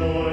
Lord.